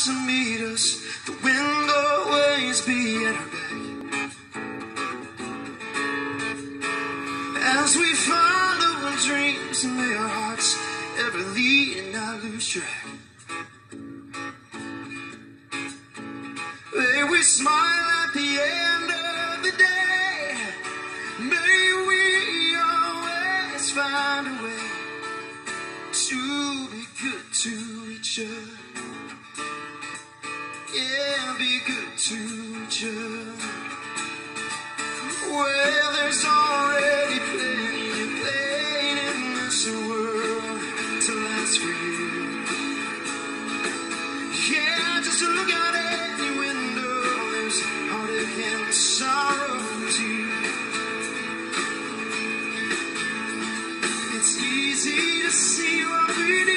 wants to meet us. The wind always be at our back. As we follow our dreams and may our hearts ever lead and not lose track. May we smile at the end of the day. May we always find a way to be good to each other. Yeah, be good to each other. Well, there's already plenty of pain in this world to last for you. Yeah, just look out at your window. There's heartache and sorrow too. It's easy to see what we do.